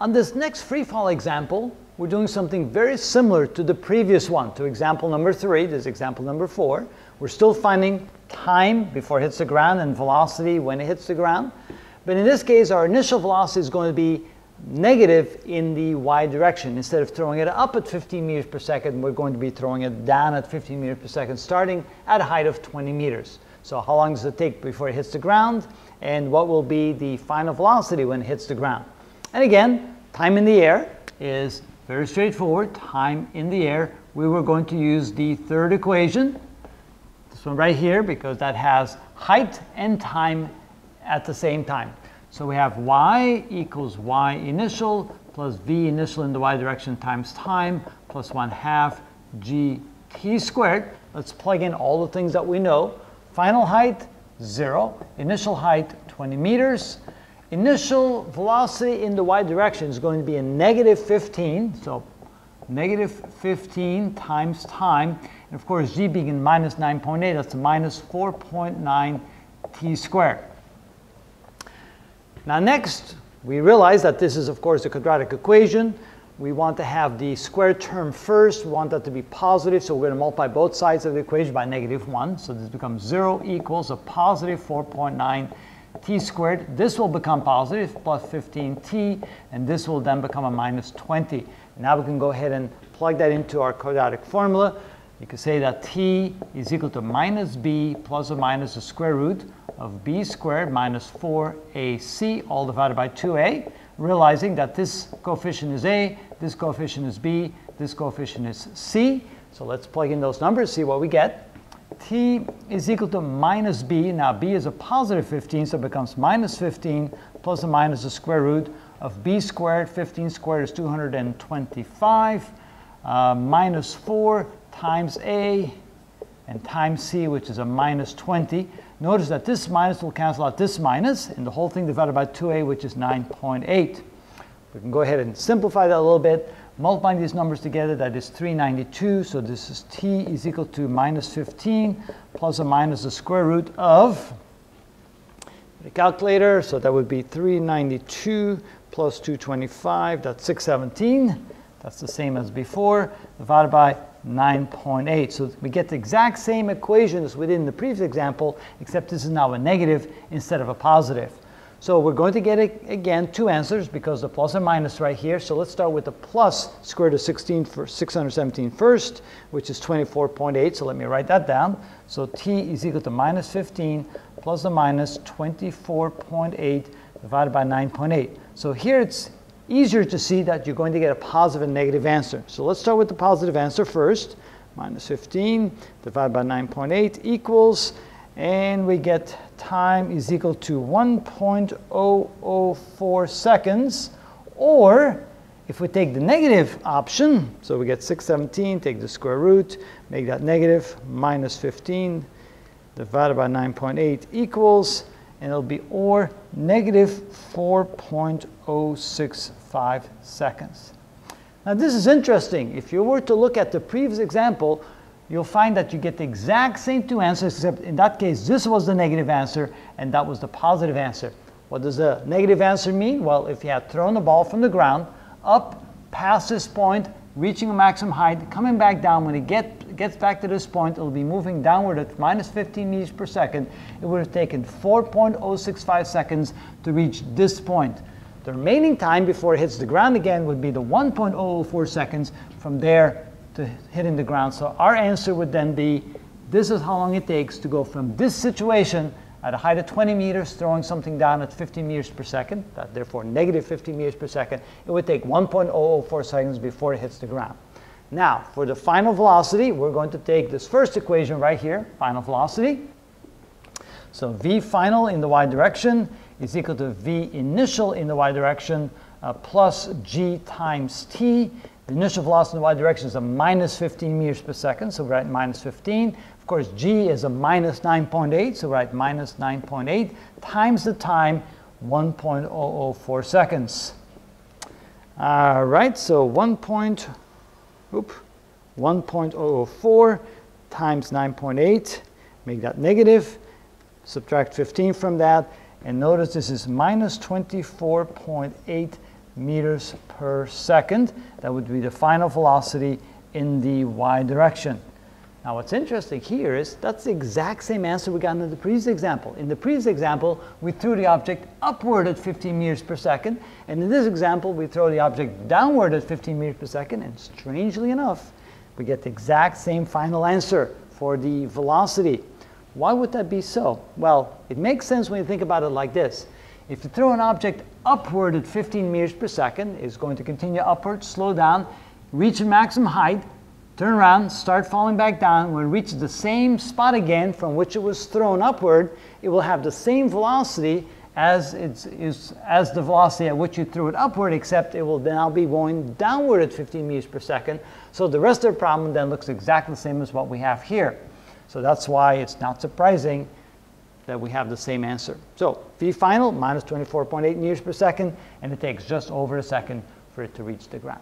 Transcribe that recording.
On this next free fall example, we're doing something very similar to the previous one, to example number three, this is example number four. We're still finding time before it hits the ground and velocity when it hits the ground. But in this case, our initial velocity is going to be negative in the y direction. Instead of throwing it up at 15 meters per second, we're going to be throwing it down at 15 meters per second, starting at a height of 20 meters. So how long does it take before it hits the ground? And what will be the final velocity when it hits the ground? And again, time in the air is very straightforward. Time in the air. We were going to use the third equation, this one right here, because that has height and time at the same time. So we have y equals y initial plus v initial in the y direction times time plus 1 half g t squared. Let's plug in all the things that we know. Final height, 0. Initial height, 20 meters. Initial velocity in the y direction is going to be a negative 15. So negative 15 times time. And of course, g being in minus 9.8, that's a minus 4.9 t squared. Now next, we realize that this is, of course, the quadratic equation. We want to have the square term first. We want that to be positive, so we're going to multiply both sides of the equation by negative 1. So this becomes 0 equals a positive 4.9 t squared. This will become positive, plus 15t, and this will then become a minus 20. Now we can go ahead and plug that into our quadratic formula. You can say that t is equal to minus b plus or minus the square root of b squared minus 4ac all divided by 2a, realizing that this coefficient is a, this coefficient is b, this coefficient is c. So let's plug in those numbers, see what we get. T is equal to minus b. Now b is a positive 15, so it becomes minus 15 plus or minus the square root of b squared. 15 squared is 225 uh, minus 4 times a and times c, which is a minus 20. Notice that this minus will cancel out this minus, and the whole thing divided by 2a, which is 9.8. We can go ahead and simplify that a little bit. Multiplying these numbers together, that is 392. So this is t is equal to minus 15 plus or minus the square root of the calculator. So that would be 392 plus 225. That's 617. That's the same as before, divided by 9.8. So we get the exact same equation as within the previous example, except this is now a negative instead of a positive. So we're going to get, again, two answers because the plus and minus right here. So let's start with the plus square root of 16 for 617 first, which is 24.8. So let me write that down. So t is equal to minus 15 plus or minus 24.8 divided by 9.8. So here it's easier to see that you're going to get a positive and negative answer. So let's start with the positive answer first. Minus 15 divided by 9.8 equals, and we get time is equal to 1.004 seconds, or if we take the negative option, so we get 617, take the square root, make that negative, minus 15 divided by 9.8 equals, and it'll be or negative 4.065 seconds. Now this is interesting. If you were to look at the previous example, you'll find that you get the exact same two answers, except in that case, this was the negative answer, and that was the positive answer. What does the negative answer mean? Well, if you had thrown the ball from the ground up past this point, reaching a maximum height, coming back down, when it get, gets back to this point, it'll be moving downward at minus 15 meters per second. It would have taken 4.065 seconds to reach this point. The remaining time before it hits the ground again would be the 1.004 seconds from there to hitting the ground. So our answer would then be, this is how long it takes to go from this situation at a height of 20 meters, throwing something down at 50 meters per second, that therefore negative 50 meters per second, it would take 1.004 seconds before it hits the ground. Now, for the final velocity, we're going to take this first equation right here, final velocity. So v final in the y direction is equal to v initial in the y direction uh, plus g times t. The initial velocity in the y direction is a minus 15 meters per second, so we're at minus 15 course, g is a minus 9.8, so we write minus 9.8 times the time, 1.004 seconds. All right, so 1. Point, oop, 1.004 times 9.8, make that negative, subtract 15 from that, and notice this is minus 24.8 meters per second. That would be the final velocity in the y direction. Now what's interesting here is that's the exact same answer we got in the previous example. In the previous example, we threw the object upward at 15 meters per second, and in this example, we throw the object downward at 15 meters per second, and strangely enough, we get the exact same final answer for the velocity. Why would that be so? Well, it makes sense when you think about it like this. If you throw an object upward at 15 meters per second, it's going to continue upward, slow down, reach a maximum height, turn around, start falling back down. When it reaches the same spot again from which it was thrown upward, it will have the same velocity as, it's, is, as the velocity at which you threw it upward, except it will now be going downward at 15 meters per second. So the rest of the problem then looks exactly the same as what we have here. So that's why it's not surprising that we have the same answer. So V final, minus 24.8 meters per second, and it takes just over a second for it to reach the ground.